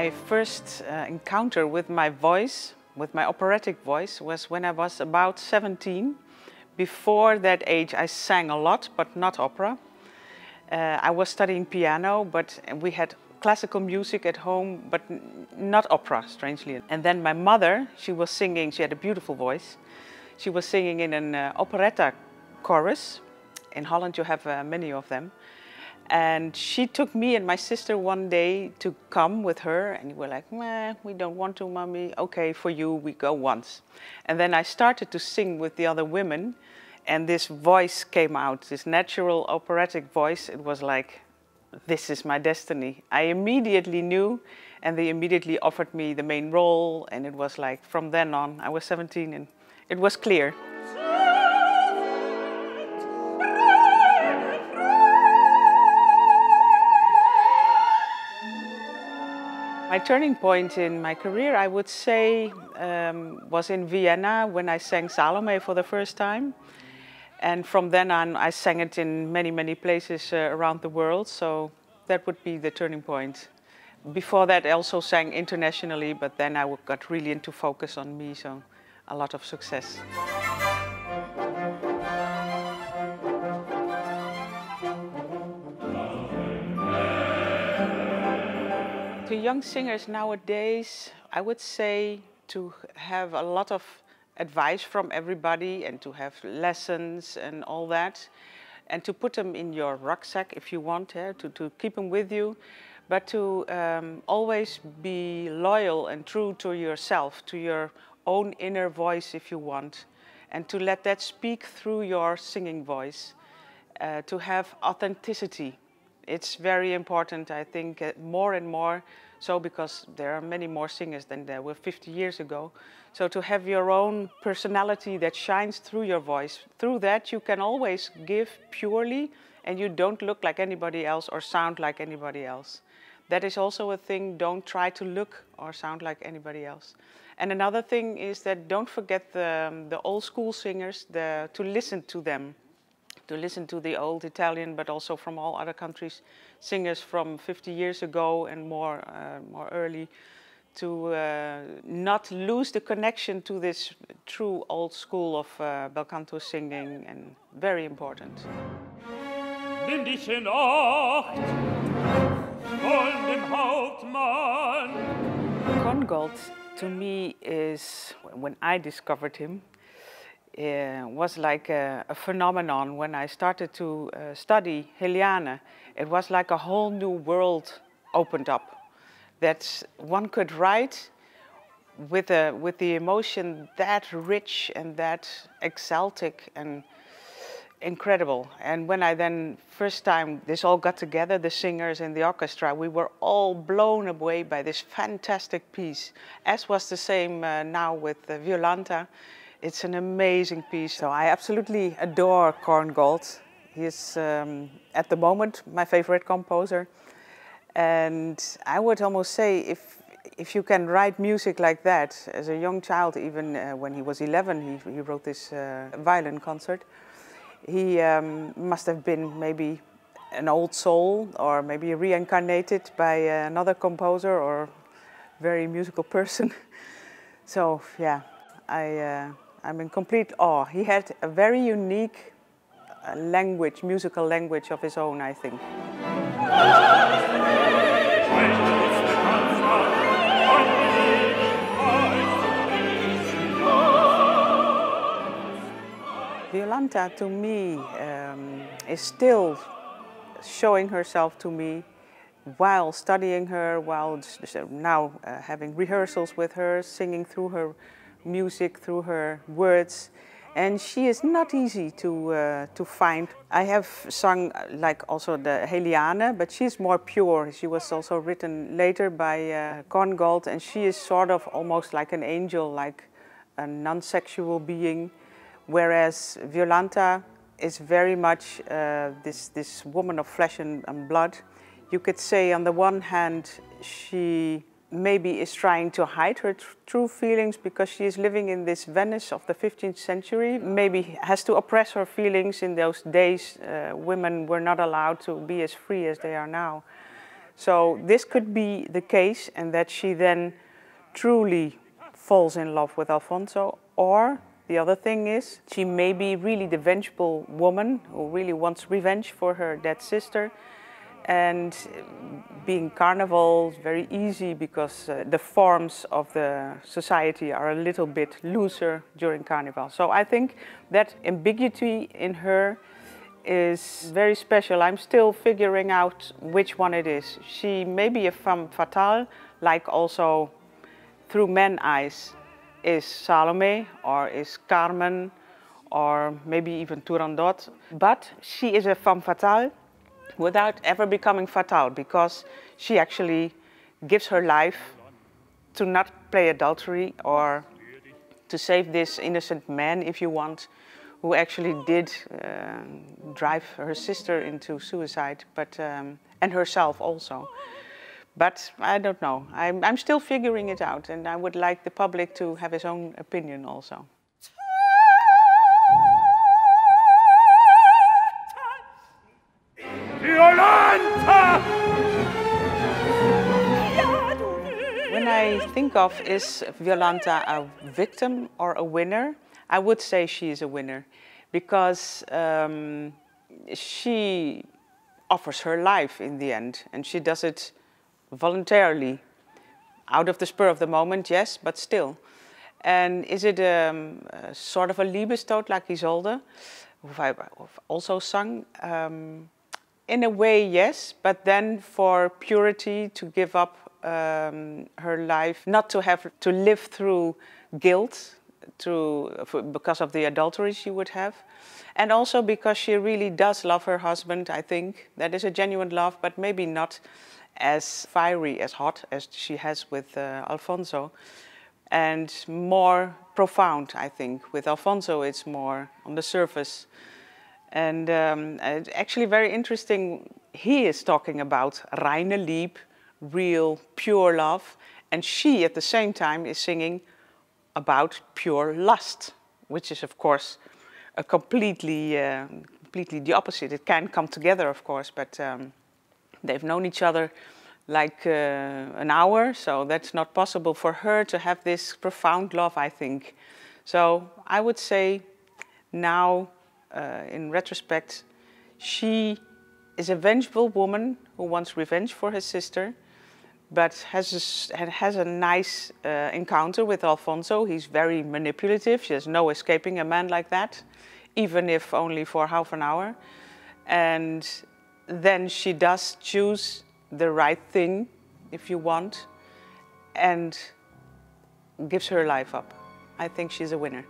My first uh, encounter with my voice, with my operatic voice, was when I was about 17. Before that age, I sang a lot, but not opera. Uh, I was studying piano, but we had classical music at home, but not opera, strangely. And then my mother, she was singing, she had a beautiful voice. She was singing in an uh, operetta chorus. In Holland, you have uh, many of them. And she took me and my sister one day to come with her, and we were like, Meh, we don't want to, mommy. Okay, for you, we go once. And then I started to sing with the other women, and this voice came out, this natural operatic voice. It was like, this is my destiny. I immediately knew, and they immediately offered me the main role, and it was like, from then on, I was 17, and it was clear. My turning point in my career, I would say, um, was in Vienna when I sang Salome for the first time. And from then on, I sang it in many, many places uh, around the world. So that would be the turning point. Before that, I also sang internationally, but then I got really into focus on me. So a lot of success. To young singers nowadays, I would say to have a lot of advice from everybody and to have lessons and all that and to put them in your rucksack if you want to, to keep them with you but to um, always be loyal and true to yourself to your own inner voice if you want and to let that speak through your singing voice uh, to have authenticity it's very important, I think, uh, more and more so because there are many more singers than there were 50 years ago. So to have your own personality that shines through your voice, through that you can always give purely and you don't look like anybody else or sound like anybody else. That is also a thing, don't try to look or sound like anybody else. And another thing is that don't forget the, um, the old school singers, the, to listen to them to listen to the old Italian, but also from all other countries, singers from 50 years ago and more, uh, more early, to uh, not lose the connection to this true old school of uh, bel canto singing, and very important. Korngold to me is, when I discovered him, uh, was like a, a, phenomenon when I started to uh, study Heliane. It was like a whole new world opened up that one could write with, a, with the emotion that rich and that exaltic and incredible. And when I then, first time this all got together, the singers and the orchestra, we were all blown away by this fantastic piece, as was the same uh, now with Violanta. It's an amazing piece. So I absolutely adore Korngold. He is, um, at the moment, my favorite composer. And I would almost say if, if you can write music like that, as a young child, even uh, when he was 11, he, he wrote this uh, violin concert. He um, must have been maybe an old soul or maybe reincarnated by another composer or very musical person. so yeah, I, uh, I'm in complete awe. He had a very unique uh, language, musical language of his own, I think. Violanta to me um, is still showing herself to me while studying her, while now uh, having rehearsals with her, singing through her music through her words and she is not easy to uh, to find. I have sung uh, like also the Heliane, but she's more pure. She was also written later by uh, Korngold, and she is sort of almost like an angel, like a non-sexual being, whereas Violanta is very much uh, this this woman of flesh and, and blood. You could say on the one hand she maybe is trying to hide her tr true feelings because she is living in this Venice of the 15th century. Maybe has to oppress her feelings in those days. Uh, women were not allowed to be as free as they are now. So this could be the case and that she then truly falls in love with Alfonso or the other thing is she may be really the vengeful woman who really wants revenge for her dead sister and being carnival very easy because uh, the forms of the society are a little bit looser during carnival. So I think that ambiguity in her is very special. I'm still figuring out which one it is. She may be a femme fatale, like also through men eyes is Salome or is Carmen or maybe even Turandot. But she is a femme fatale without ever becoming fatal because she actually gives her life to not play adultery or to save this innocent man, if you want, who actually did uh, drive her sister into suicide, but um, and herself also. But I don't know. I'm, I'm still figuring it out, and I would like the public to have his own opinion also. When I think of is Violanta a victim or a winner, I would say she is a winner because um, she offers her life in the end and she does it voluntarily out of the spur of the moment, yes, but still. And is it um, a sort of a Liebestod like Isolde, who I also sung? Um, in a way, yes, but then for purity to give up um, her life, not to have to live through guilt to, for, because of the adultery she would have. And also because she really does love her husband, I think. That is a genuine love, but maybe not as fiery, as hot as she has with uh, Alfonso. And more profound, I think. With Alfonso, it's more on the surface. And um, actually very interesting, he is talking about reine Lieb, real, pure love. And she, at the same time, is singing about pure lust, which is, of course, a completely, uh, completely the opposite. It can come together, of course, but um, they've known each other like uh, an hour, so that's not possible for her to have this profound love, I think. So I would say now uh, in retrospect, she is a vengeful woman who wants revenge for her sister, but has a, has a nice uh, encounter with Alfonso. He's very manipulative. She has no escaping a man like that, even if only for half an hour. And then she does choose the right thing, if you want, and gives her life up. I think she's a winner.